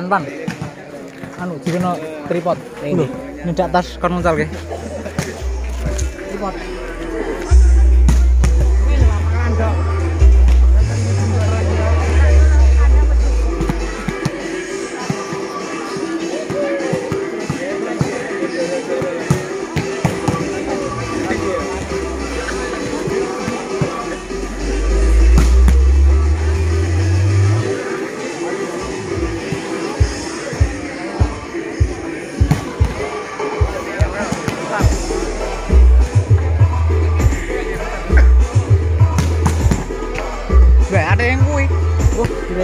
Pan pan. Anu dikono tripod. Lho, nyedak tas kon nguncal ke. Tripod.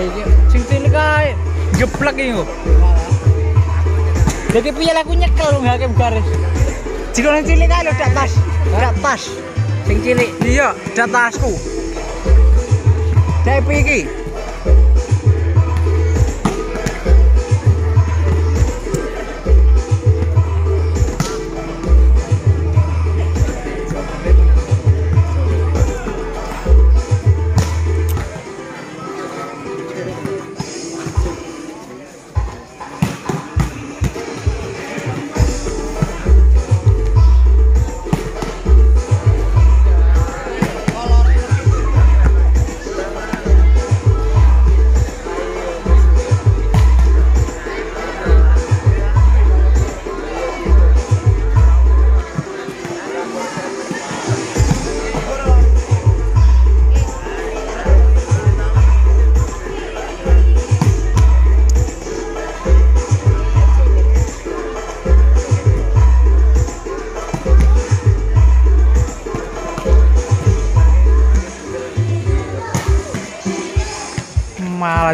Iki. Sing cilik kae. Jeblek iki. kok. Jadi piye aku nyekel lu hakim garis. Jika yang cilik kae lho dak tas. Dak tas. Sing cilik. Iya, dak tasku. Dak iki?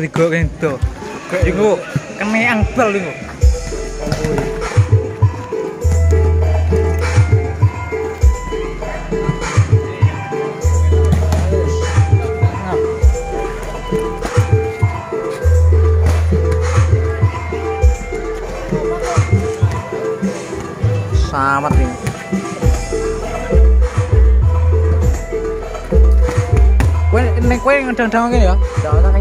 Itu kayak itu kena angpel itu Samat ini. Kowe nek kowe ngedang-dang ngene ya. Ndak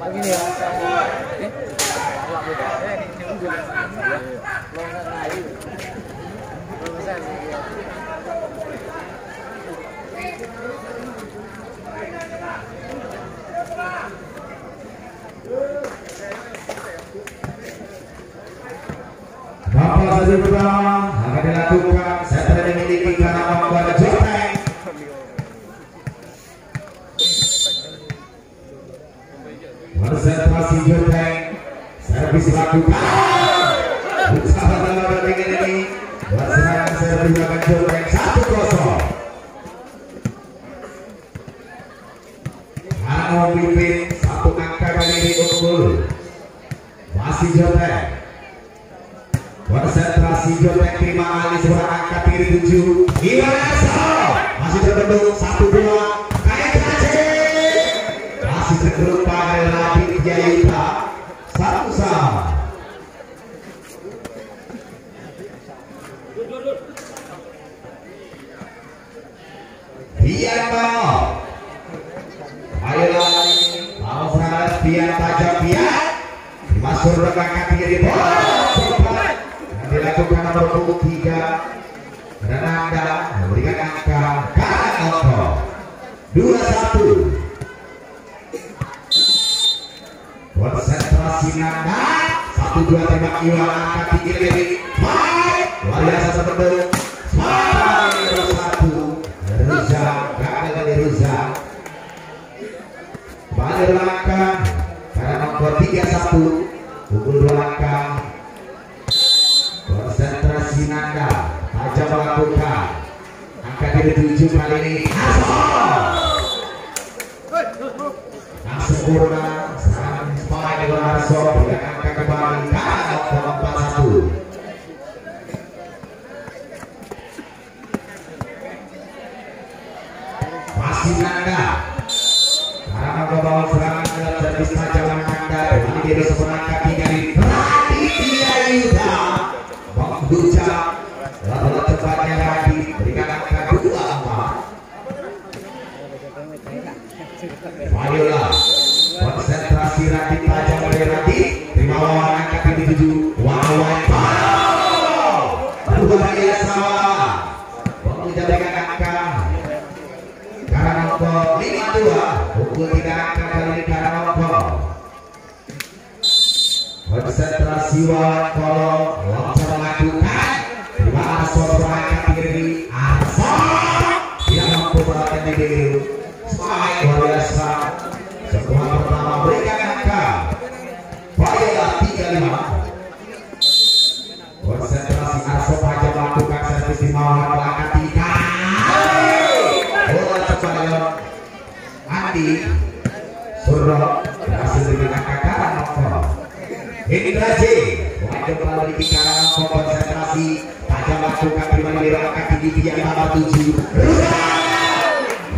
Begini ya. Bapak pertama akan ini satu satu angka kali ini. Masih joteng. Masuk rekan kaki di bola Yang dilakukan nomor punggung tiga. Renanda memberikan angka Kanan Dua satu. Konsentrasi Nanda Satu dua tembak Iwan angka tinggi dari Baik Luar biasa membawa serangan dalam tajaman Nanda ini dia seorang kaki dari wawan kolo loncor lakukan lima asor berangkat kiri asor yang mampu berangkat di kiri Smile luar biasa setelah pertama berikan angka Baiklah tiga lima. Konsentrasi asor aja melakukan servis di bawah belakang tiga bola cepat Andi 3J kembali di konsentrasi Pada waktu kaki menyerang kaki di tiga nama tujuh.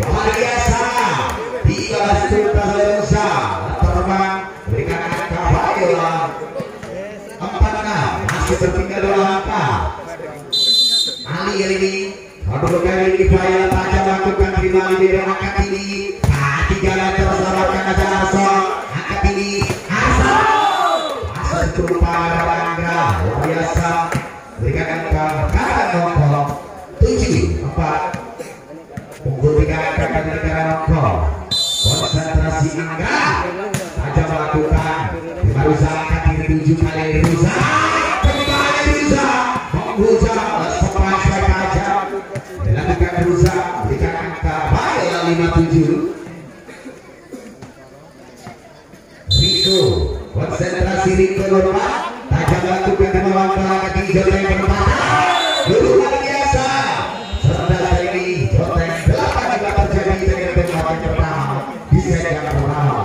Luar biasa. Tiga tuntas oleh terbang Berikan angka Fayola Empat enam. Masih bertinggal dua langkah. Ali ini Waduh kali ini Fayola Pada waktu kaki menyerang kaki Bangga Luar biasa. Berikan Tujuh Empat. Pukul tiga angka dari negara nongkol Konsentrasi angka Tajam lakukan Lima rusa angkat ini tujuh kali rusa. Kembali rusa. Menghujam Sepan strike aja dilakukan berusaha berikan angka baiklah 57 Rico Rico lompat tajam lakukan di bawah kaki joteng perempatan luar biasa. Serta ini joteng delapan juga terjadi dengan tembakan pertama di set yang pertama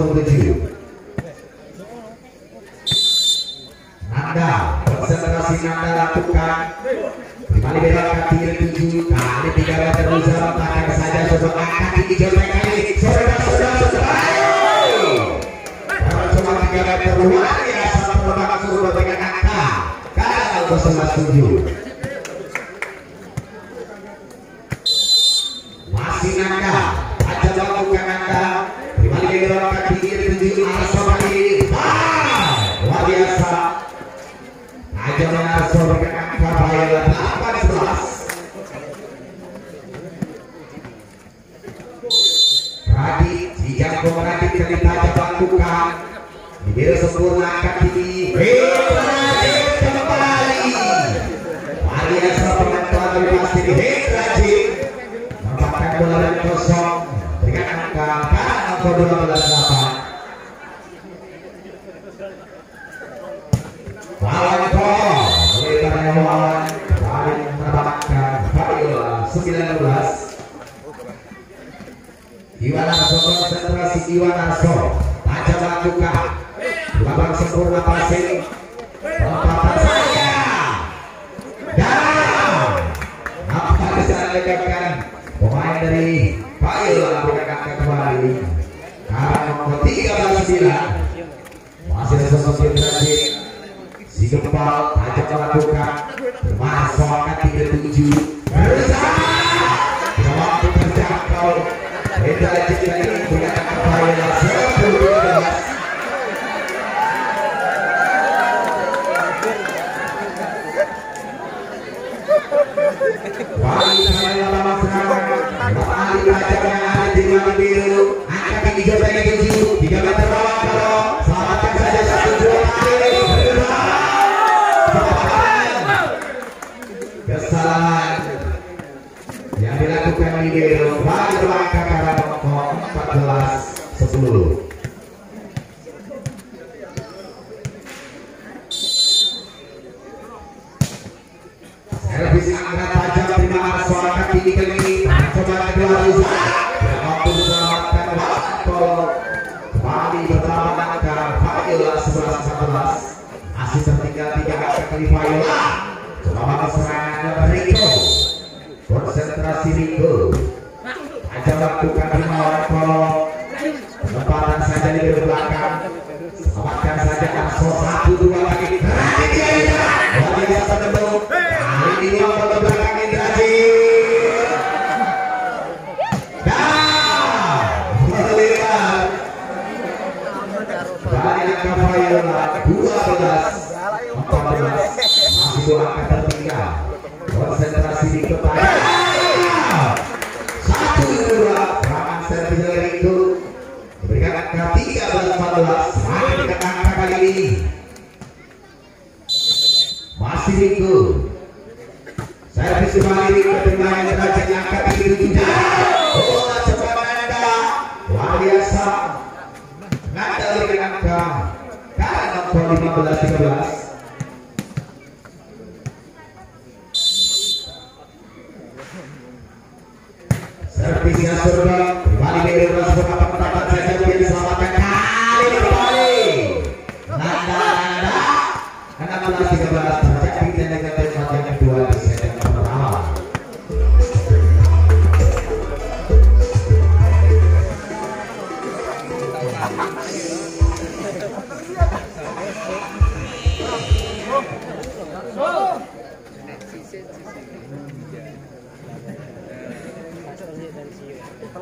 langsung menuju Nanda Nanda lakukan. Kembali belokkan tiga tujuh kali tiga meter Uzara tahan saja sosok angkat tinggi jauh kali saudara-saudara ayo. Karena cuma tiga meter luar ya satu lemak suruh berpegang angka kalau 07 Iwan Arso konsentrasi Iwan Arso Vamos lá, parceiro.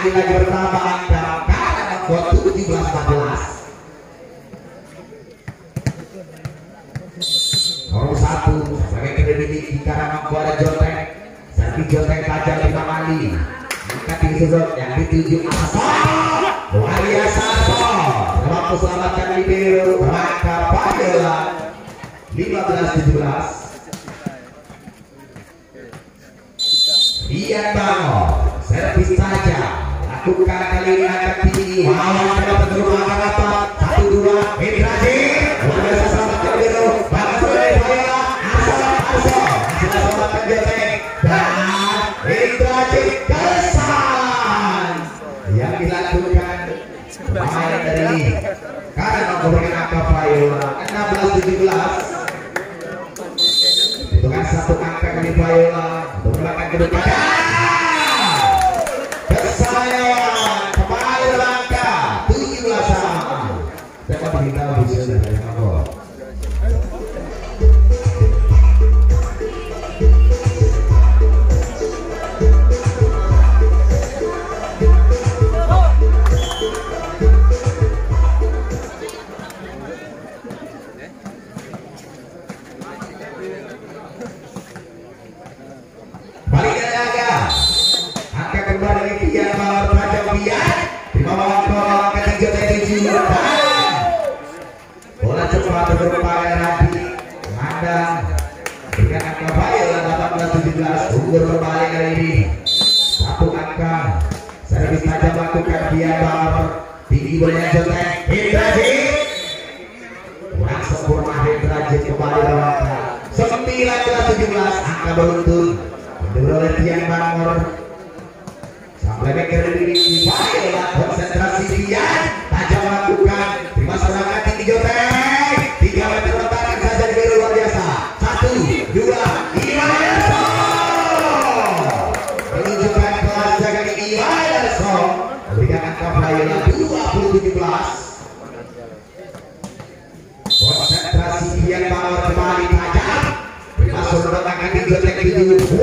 kembali lagi bersama dalam kalangan nomor satu sebagai kedetik di kalangan kuara jontek servis jontek tajam di Kamali maka yang dituju Aso Waria Sato dalam selamatkan di Peru, maka Padela 15 17 servis saja buka kali agak tinggi lawan dapat berubah rapat satu dua federasi Wanda sasa kebiro bagus dari saya. Asal asal kita sama kebiro dan federasi kesan yang dilakukan main dari karena kemudian apa Payola 16 17 dengan satu angka kali Payola untuk ke depan tinggi banyak jelek Indrajit kurang sempurna Indrajit kembali lawan sembilan belas tujuh belas angka beruntun diperoleh Tian Bangor sampai mikir ini baik akan dicek di YouTube.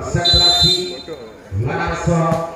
konsentrasi mengarso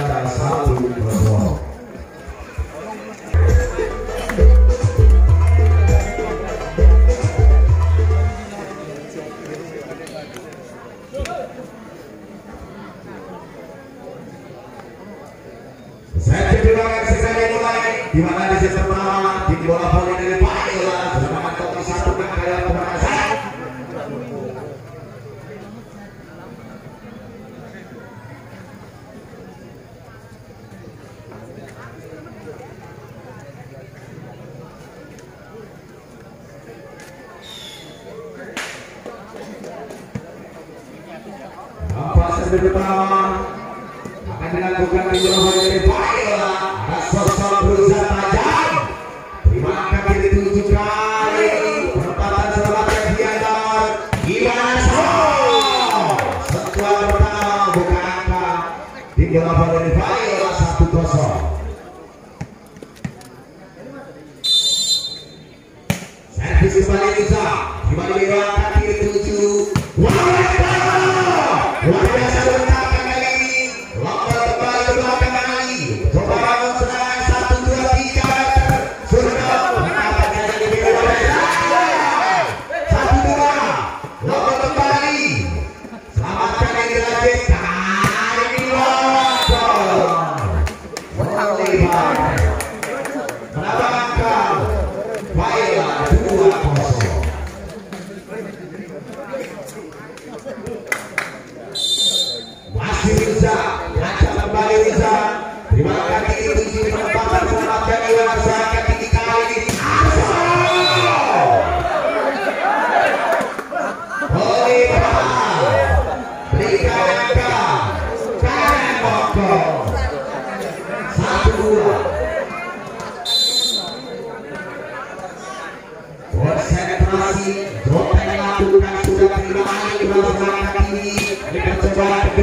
di mana di sistem pengelola di bola voli dari Pak Ela bersama Kota Satu Kaya Pemanasan Apa sebetulnya?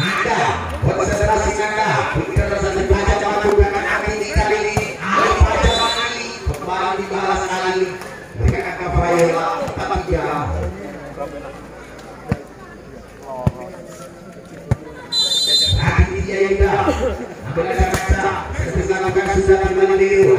Ada, buat generasi Anda, kita rasa dibaca jangan gunakan api di kali ini. Ali pada sekali, kembali dibalas kali. Mereka akan Rafaela, tapi dia. Nah, dia yang dah. Ambil ada kaca, sesuatu kan sudah kembali diri.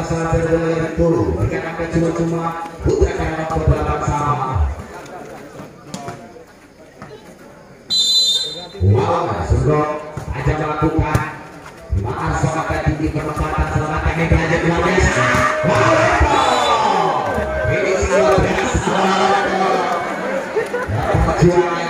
masalah terdengar itu angka cuma-cuma karena Wow, aja melakukan. Selamatkan yang belajar Wow, ini perjuangan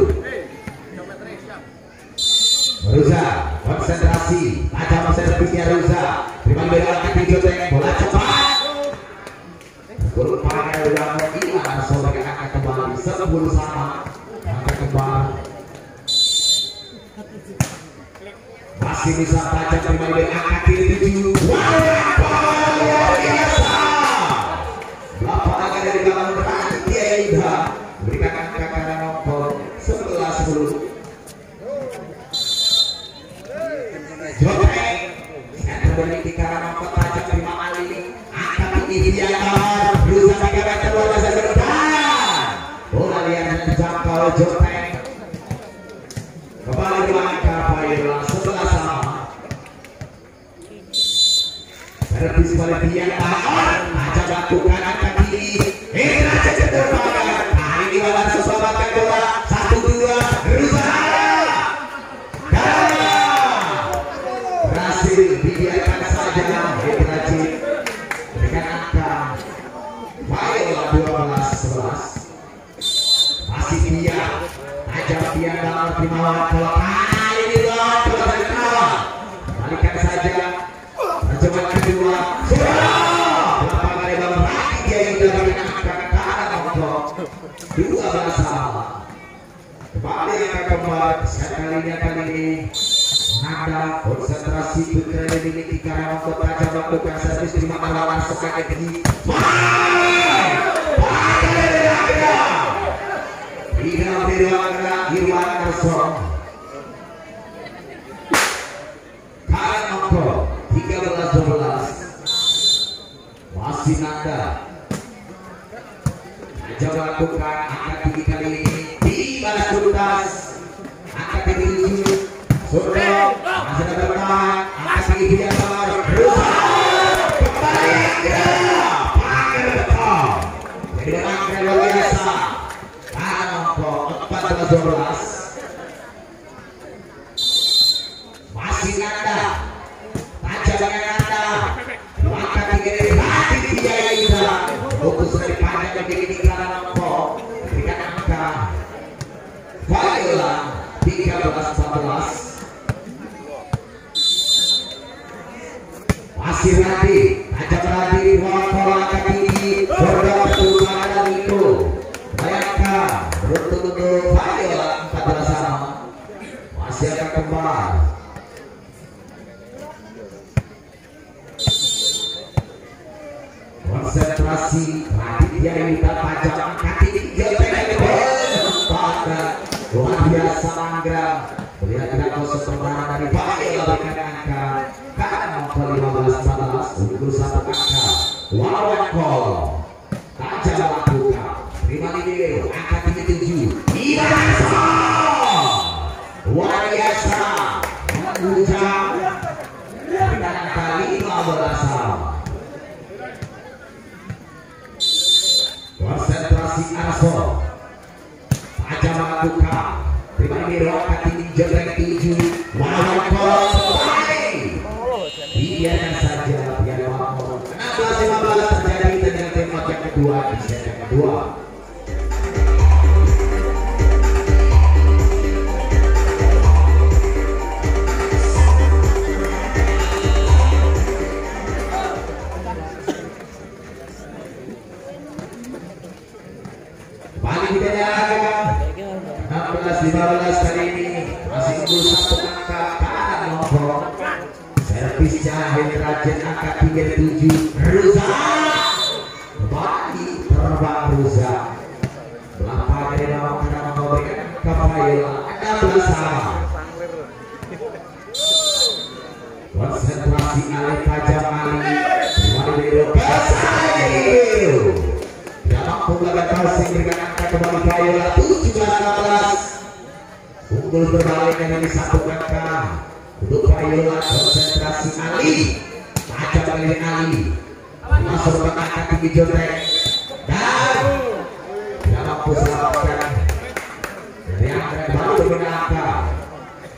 joteng bola cepat ulang hilang kembali sama masih bisa baca kembali dari dia dalam kalau kali ini lawan bola dari kawan balikan saja. Percobaan kedua. Sudah. Bang Raki dia yang dapat angkat ke arah nomor dua sama kembali yang keempat sekalinya kali ini Nada konsentrasi putra dimiliki karena untuk tajam melakukan servis terima lawan sebagai geni Tiga Firwan Irwan Karso Karangoko 13-12 Masih Nanda Aja melakukan angkat tinggi kali ini Dibalas tuntas Angkat tinggi tujuh Sudah Masih ada bertahan Angkat tinggi dia keluar Berusaha Kembali Panggil betul Jadi dengan angkat luar biasa Karangoko Masih Nanda. Tajam Nanda. Tiga dari Hati Jaya Yuda. Fokus dari panjang angka. Viola 13-14. Masih Radi. Konsentrasi Raditya Yuda Pajak. Kaki Jepang pada luar biasa Mangga. Melihat gerakan sementara dari Bail dengan angka. Kanan nomor 15 14 unggul satu angka. Lawan call tajam lakukan terima video angka 37 biasa luar biasa. Mengucap dengan angka 15 sama konsentrasi Arso Tajam melakukan Terima ini rokat tinggi jelek tujuh Lawan gol kembali Biarkan saja Biar mau 16-15 terjadi dengan tembak yang kedua Di set kedua berikan angka kembali Kayola 17-16 unggul berbalik ini satu untuk konsentrasi Ali. Tajam dari Ali. Masuk ke tinggi Jotek. Dan dari baru berbeda angka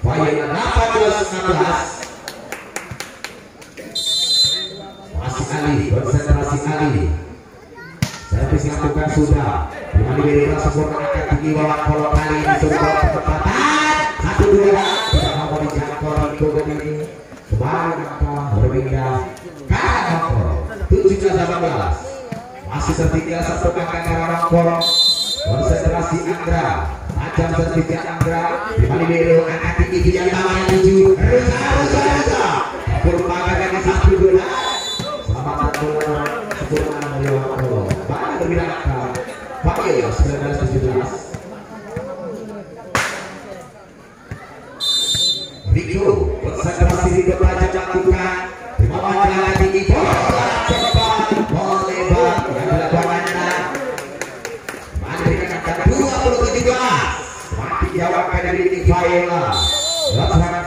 Kayola 18-16 masih Ali konsentrasi Ali. Servis lakukan sudah dengan diberi sempurna angkat tinggi bawah kolom kali ini ketepatan satu dua tidak mau dijangkau Riko ini. Kembali angka berbeda kanan angkor tujuh delapan belas. Masih tertinggal satu angka karena kolom konsentrasi Andra. Tajam servisnya Andra. Kembali diberi angkat tinggi di yang tujuh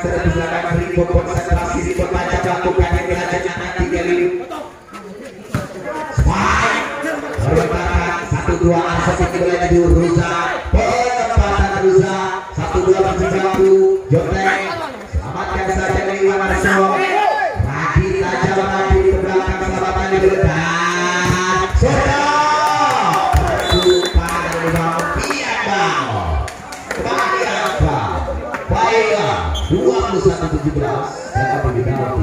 Serangan servis belakang Rico konsentrasi Rico belajar melakukan yang belajar anak 3 Spike Berbatakan satu dua Arsa tinggi laju Rusa penempatan Rusa satu dua masih satu Jotek selamatkan saja dari Iwan Arso Radi tajam 21-17 dan apa di dalam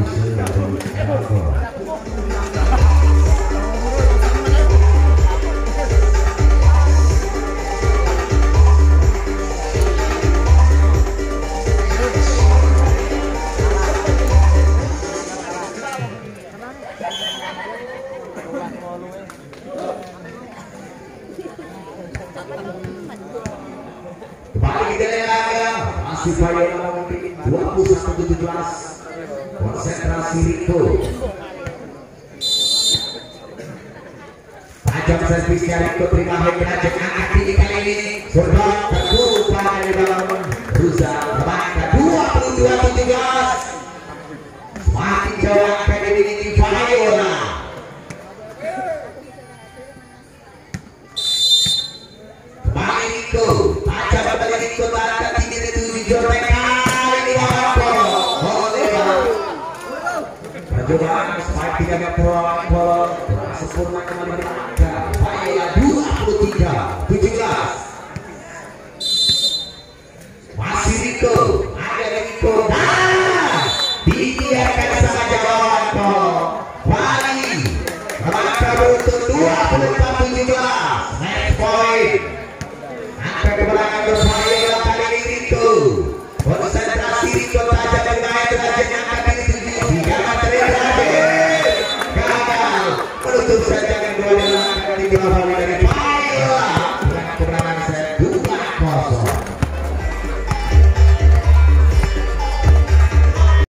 cek angkat tinggi kali ini pada di dalam Ruza kembali 22-17 semakin jauh angka ini di Fayona Kembali tujuh di meter bola sempurna kembali ke Baiklah 23 17